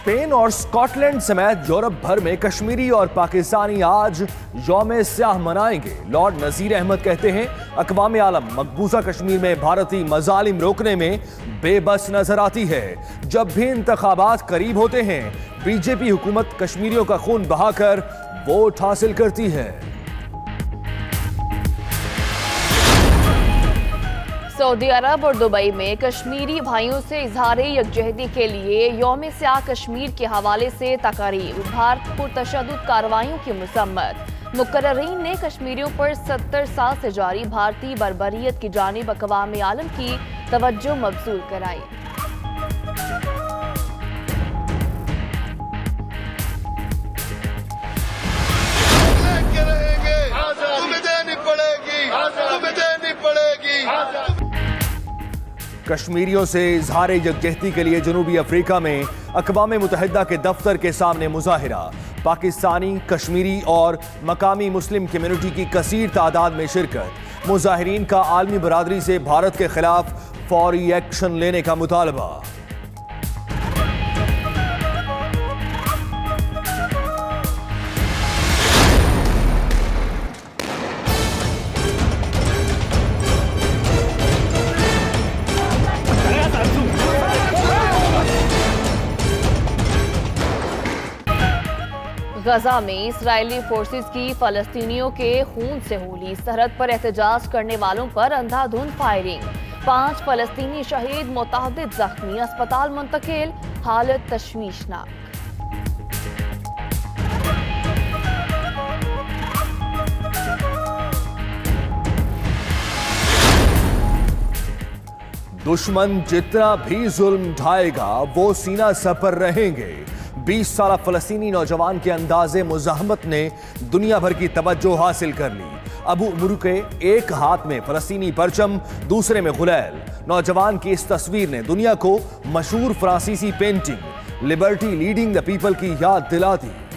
Spain اور Scot سمیت Europe بھر میں کشمیری اور پاکستانی آج یوم سیاہ منائیں گے۔ لارڈ نذیر احمد کہتے ہیں، اقوام عالم مقبوضہ کشمیر میں بھارتی مظالم روکنے میں بے بس نظر آتی ہے۔ جب بھی انتخابات قریب ہوتے ہیں، بی جے پی حکومت کشمیریوں کا خون بہا کر ووٹ حاصل کرتی ہے۔ سعودی عرب اور دبئی میں کشمیری بھائیوں سے اظہار یکجہتی کے لیے یوم سیاہ کشمیر کے حوالے سے تقاریب۔ بھارت پر تشدد کاروائیوں کی مذمت۔ مقررین نے کشمیریوں پر ستر سال سے جاری بھارتی بربریت کی جانب اقوام عالم کی توجہ مبزول کرائی۔ کشمیریوں سے اظہار یکجہتی کے لیے جنوبی افریقہ میں اقوام متحدہ کے دفتر کے سامنے مظاہرہ۔ پاکستانی، کشمیری اور مقامی مسلم کمیونٹی کی کثیر تعداد میں شرکت۔ مظاہرین کا عالمی برادری سے بھارت کے خلاف فوری ایکشن لینے کا مطالبہ۔ غزہ میں اسرائیلی فورسز کی فلسطینیوں کے خون سے ہولی۔ سرحد پر احتجاج کرنے والوں پر اندھا دھند فائرنگ۔ پانچ فلسطینی شہید متعدد زخمی۔ اسپتال منتقل۔ حالت تشویشناک۔ دشمن جتنا بھی ظلم ڈھائے گا، وہ سینہ سپر رہیں گے۔ بیس سالہ فلسطینی نوجوان کے انداز مزاحمت نے دنیا بھر کی توجہ حاصل کر لی۔ ابو عمر کے ایک ہاتھ میں فلسطینی پرچم، دوسرے میں غلیل۔ نوجوان کی اس تصویر نے دنیا کو مشہور فرانسیسی painting liberty leading the people کی یاد دلا دی۔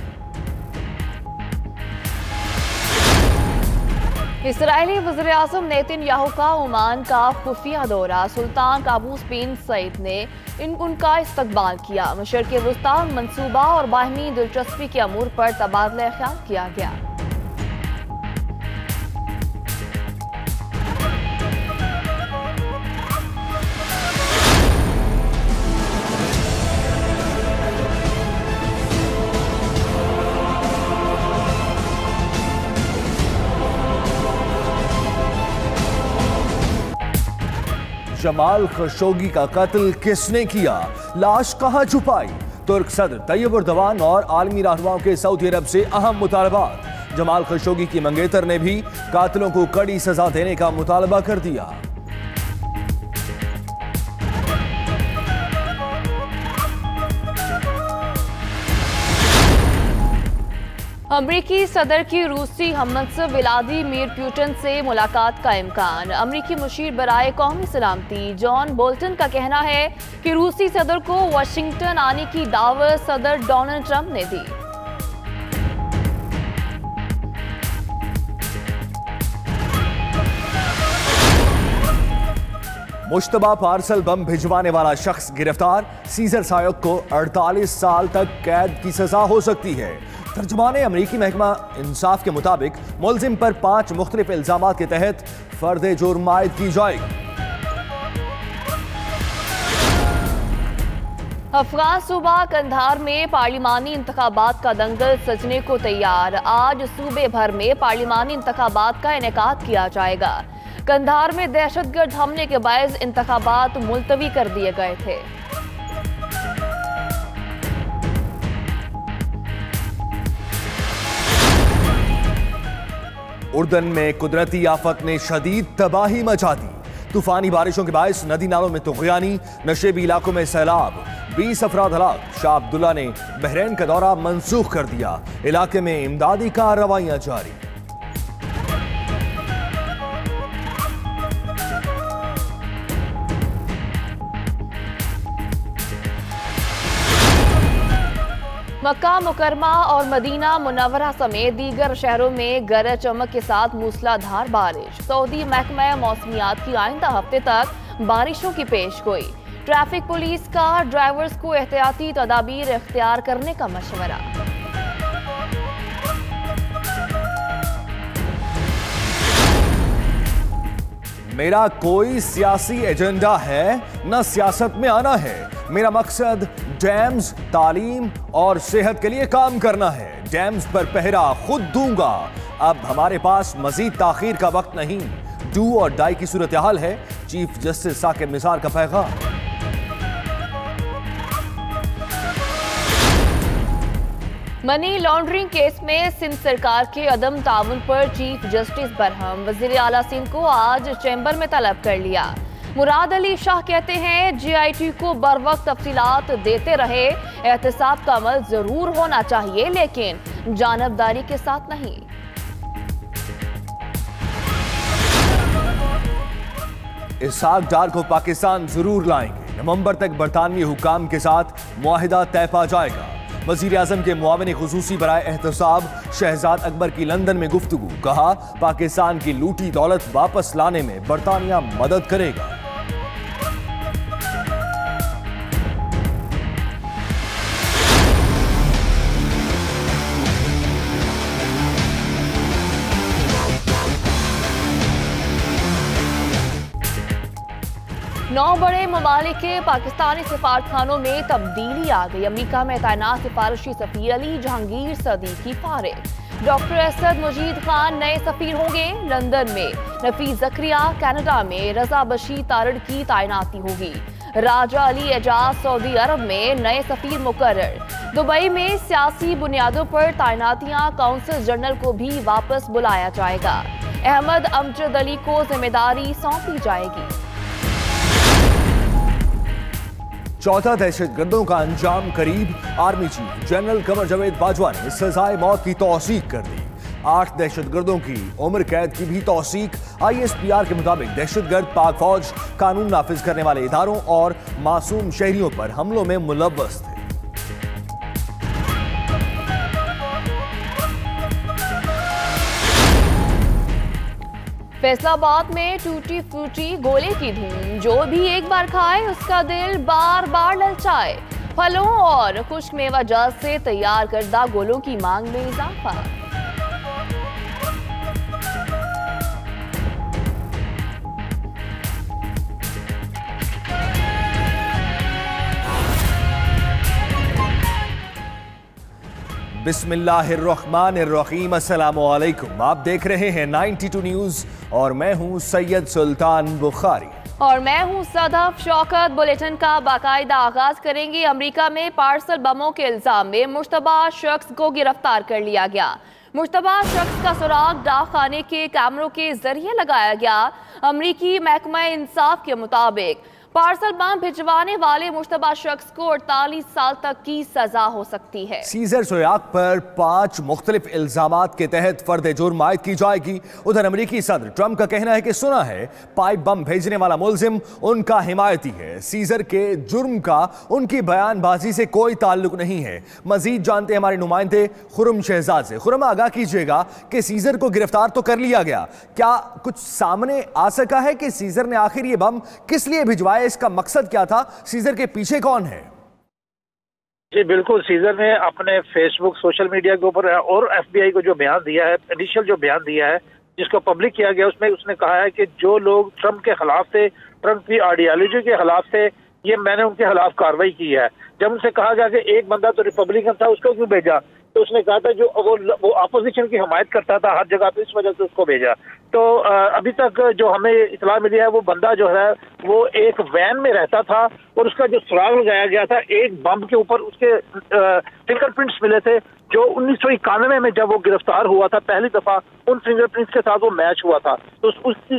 اسرائیلی وزیراعظم نیتن یاہو کا عمان کا خفیہ دورہ، سلطان قابوس بن سعید نے ان ان کا استقبال کیا۔ مشرق وسطی منصوبہ اور باہمی دلچسپی کے امور پر تبادلہ خیال کیا گیا۔ جمال خشوگی کا قتل کس نے کیا؟ لاش کہاں چھپائی؟ ترک صدر طیب اردوان اور عالمی رہنماؤں کے سعودی عرب سے اہم مطالبات۔ جمال خشوگی کی منگیتر نے بھی قاتلوں کو کڑی سزا دینے کا مطالبہ کر دیا۔ امریکی صدر کی روسی ہم منصب ولادی میر پیوٹن سے ملاقات کا امکان۔ امریکی مشیر برائے قومی سلامتی جان بولٹن کا کہنا ہے کہ روسی صدر کو واشنگٹن آنے کی دعوت صدر ڈونلڈ ٹرمپ نے دی۔ مشتبہ پارسل بم بھجوانے والا شخص گرفتار، سیزر سایق کو اڑتالیس سال تک قید کی سزا ہو سکتی ہے۔ ترجمان امریکی محکمہ انصاف کے مطابق ملزم پر پانچ مختلف الزامات کے تحت فرد جرم عائد کی جائے گی افغان صوبہ کندھار میں پارلیمانی انتخابات کا دنگل سجنے کو تیار۔ آج صوبے بھر میں پارلیمانی انتخابات کا انعقاد کیا جائے گا۔ کندھار میں دہشت گرد حملے کے باعث انتخابات ملتوی کر دیے گئے تھے۔ اردن میں قدرتی آفت نے شدید تباہی مچا دی۔ طوفانی بارشوں کے باعث ندی نالوں میں تغیانی نشیبی علاقوں میں سیلاب۔ بیس افراد ہلاک۔ شاہ عبداللہ نے بحرین کا دورہ منسوخ کر دیا۔ علاقے میں امدادی کارروائیاں جاری۔ مکہ مکرمہ اور مدینہ منورہ سمیت دیگر شہروں میں گرج چمک کے ساتھ موسلا دھار بارش۔ سعودی محکمہ موسمیات کی آئندہ ہفتے تک بارشوں کی پیش گوئی۔ ٹریفک پولیس کا ڈرائیورز کو احتیاطی تدابیر اختیار کرنے کا مشورہ۔ میرا کوئی سیاسی ایجنڈا ہے، نہ سیاست میں آنا ہے۔ میرا مقصد ڈیمز تعلیم اور صحت کے لیے کام کرنا ہے۔ ڈیمز پر پہرا خود دوں گا۔ اب ہمارے پاس مزید تاخیر کا وقت نہیں۔ ڈو اور ڈائی کی صورتحال ہے۔ چیف جسٹس ثاقب نثار کا پیغام۔ منی لانڈرنگ کیس میں سندھ سرکار کے عدم تعاون پر چیف جسٹس برہم۔ وزیر اعلیٰ سندھ کو آج چیمبر میں طلب کر لیا۔ مراد علی شاہ کہتے ہیں جی آئی ٹی کو بر وقت تفصیلات دیتے رہے، احتساب کا عمل ضرور ہونا چاہیے، لیکن جانبداری کے ساتھ نہیں۔ اسحاق ڈار کو پاکستان ضرور لائیں گے۔ نومبر تک برطانوی حکام کے ساتھ معاہدہ طے پا جائے گا۔ وزیر اعظم کے معاون خصوصی برائے احتساب شہزاد اکبر کی لندن میں گفتگو، کہا، پاکستان کی لوٹی دولت واپس لانے میں برطانیہ مدد کرے گا۔ نو بڑے ممالک کے پاکستانی سفارتخانوں میں تبدیلی آ گئی۔ امریکہ میں تعینات سفارشی سفیر علی جہانگیر صدیقی فارغ۔ ڈاکٹر اسد مجید خان نئے سفیر ہوں گے لندن میں۔ نفیس زکریہ کینیڈا میں رضا بشی تارڑ کی تعیناتی ہوگی۔ راجہ علی اعجاز سعودی عرب میں نئے سفیر مقرر۔ دبئی میں سیاسی بنیادوں پر تعیناتیاں کونسل جنرل کو بھی واپس بلایا جائے گا۔ احمد امجد علی کو ذمہ داری سونپی جائے گی۔ چوتھا دہشت گردوں کا انجام قریب army chief general Qamar Javed Bajwa نے سزائے موت کی توثیق کر دی۔ آٹھ دہشت گردوں کی عمر قید کی بھی توثیق۔ آئی ایس پی آر کے مطابق دہشت گرد پاک فوج قانون نافذ کرنے والے اداروں اور معصوم شہریوں پر حملوں میں ملوث تھے۔ فیصل آباد میں ٹوٹی فروٹی گولے کی دھوم جو بھی ایک بار کھائے، اس کا دل بار بار للچائے۔ پھلوں اور خشک میوہ جات سے تیار کردہ گولوں کی مانگ میں اضافہ۔ بسم اللہ الرحمن الرحیم السلام علیکم آپ دیکھ رہے ہیں نائنٹی ٹو نیوز اور میں ہوں سید سلطان بخاری۔ اور میں ہوں صدف شوکت۔ بلیٹن کا باقاعدہ آغاز کریں گے۔ امریکہ میں پارسل بموں کے الزام میں مشتبہ شخص کو گرفتار کر لیا گیا۔ مشتبہ شخص کا سراغ ڈاک خانے کے کیمروں کے ذریعے لگایا گیا۔ امریکی محکمہ انصاف کے مطابق پارسل بم بھجوانے والے مشتبہ شخص کو اڑتالیس سال تک کی سزا ہو سکتی ہے۔ سیزر سویاق پر پانچ مختلف الزامات کے تحت فرد جرم عائد کی جائے گی۔ ادھر امریکی صدر ٹرمپ کا کہنا ہے کہ سنا ہے، پائپ بم بھیجنے والا ملزم ان کا حمایتی ہے۔ سیزر کے جرم کا ان کی بیان بازی سے کوئی تعلق نہیں ہے۔ مزید جانتے ہمارے نمائندے خرم شہزاد سے خرم آگاہ کیجیے گا کہ سیزر کو گرفتار تو کر لیا گیا۔ کیا کچھ سامنے آ سکا ہے کہ سیزر نے آخر یہ بم کس لیے بھجوائے ہے اس کا مقصد کیا تھا؟ سیزر کے پیچھے کون ہے؟ جی بالکل، سیزر نے اپنے فیس بک، سوشل میڈیا کے اوپر اور ایف بی آئی کو جو بیان دیا ہے انیشل جو بیان دیا ہے، جس کو پبلک کیا گیا، اس میں اس نے کہا ہے کہ جو لوگ ٹرمپ کے خلاف تھے، ٹرمپ کی آئیڈیالوجی کے خلاف تھے، یہ میں نے ان کے خلاف کاروائی کی ہے۔ جب ان سے کہا گیا کہ ایک بندہ تو ریپبلکن تھا، اس کو کیوں بھیجا؟ تو اس نے کہا تھا جو وہ اپوزیشن کی حمایت کرتا تھا، ہر جگہ پہ اس وجہ سے اس کو بھیجا۔ تو ابھی تک جو ہمیں اطلاع ملی ہے، وہ بندہ جو ہے، وہ ایک وین میں رہتا تھا اور اس کا جو سراغ لگایا گیا تھا، ایک بم کے اوپر اس کے فنگر پرنٹس ملے تھے، جو انیس سو اکانوے میں جب وہ گرفتار ہوا تھا پہلی دفعہ، ان فنگر پرنٹس کے ساتھ وہ میچ ہوا تھا۔ تو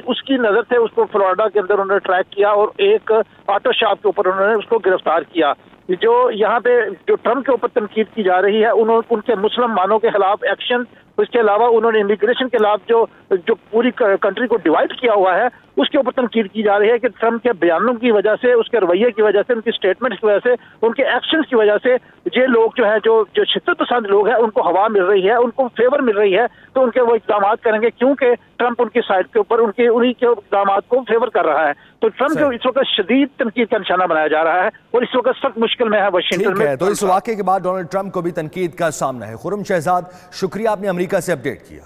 اس کی نظر سے اس کو فلوریڈا کے اندر انہوں نے ٹریک کیا اور ایک آٹو شاپ کے اوپر انہوں نے اس کو گرفتار کیا۔ جو یہاں پہ جو ٹرمپ کے اوپر تنقید کی جا رہی ہے، انہوں ان کے مسلم مانوں کے خلاف ایکشن اس کے علاوہ انہوں نے امیگریشن کے خلاف جو جو پوری کنٹری کو ڈیوائڈ کیا ہوا ہے، اس کے اوپر تنقید کی جا رہی ہے کہ ٹرمپ کے بیانوں کی وجہ سے، اس کے رویے کی وجہ سے، ان کی اسٹیٹمنٹ کی وجہ سے، ان کے ایکشنز کی وجہ سے یہ لوگ جو ہے جو جو شدت پسند لوگ ہیں، ان کو ہوا مل رہی ہے، ان کو فیور مل رہی ہے، تو ان کے وہ اقدامات کریں گے۔ کیونکہ ٹرمپ ان کی سائڈ کے اوپر ان کی انہی کے اقدامات کو فیور کر رہا ہے۔ تو ٹرمپ جو اس وقت شدید تنقید کا نشانہ بنایا جا رہا ہے اور اس وقت سخت مشکل میں ہے واشنگٹن میں۔ تو اس واقعے کے بعد ڈونلڈ ٹرمپ کو بھی تنقید کا سامنا ہے۔ خرم شہزاد شکریہ آپ نے امریکہ سے اپڈیٹ کیا۔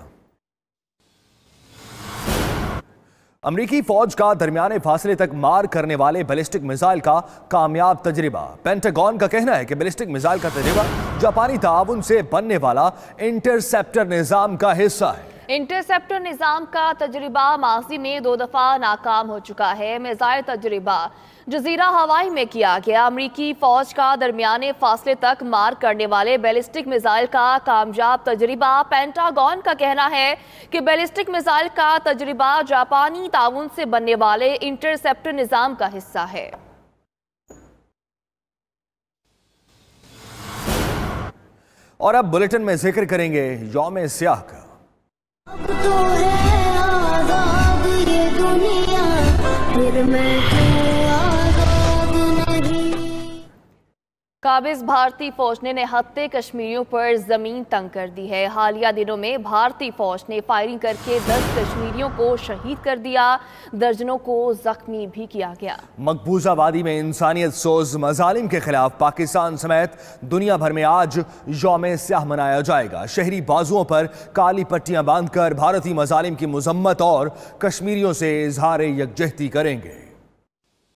امریکی فوج کا درمیانے فاصلے تک مار کرنے والے بیلسٹک میزائل کا کامیاب تجربہ۔ پینٹاگون کا کہنا ہے کہ بیلسٹک میزائل کا تجربہ جاپانی تعاون سے بننے والا انٹرسیپٹر نظام کا حصہ ہے۔ انٹرسیپٹر نظام کا تجربہ ماضی میں دو دفعہ ناکام ہو چکا ہے۔ میزائل تجربہ، جزیرہ ہوائی میں کیا گیا۔ امریکی فوج کا درمیانے فاصلے تک مار کرنے والے بیلسٹک میزائل کا کامیاب تجربہ۔ پینٹاگون کا کہنا ہے کہ بیلسٹک میزائل کا تجربہ جاپانی تعاون سے بننے والے انٹرسیپٹر نظام کا حصہ ہے۔ اور اب بلیٹن میں ذکر کریں گے یوم سیاہ کا۔ تو ہے آزاد یہ دنیا۔ پھر میں قابض بھارتی فوج نے نہتے کشمیریوں پر زمین تنگ کر دی ہے۔ حالیہ دنوں میں بھارتی فوج نے فائرنگ کر کے دس کشمیریوں کو شہید کر دیا۔ درجنوں کو زخمی بھی کیا گیا۔ مقبوضہ وادی میں انسانیت سوز مظالم کے خلاف پاکستان سمیت دنیا بھر میں آج یوم سیاہ منایا جائے گا۔ شہری بازوؤں پر کالی پٹیاں باندھ کر بھارتی مظالم کی مذمت اور کشمیریوں سے اظہار یکجہتی کریں گے۔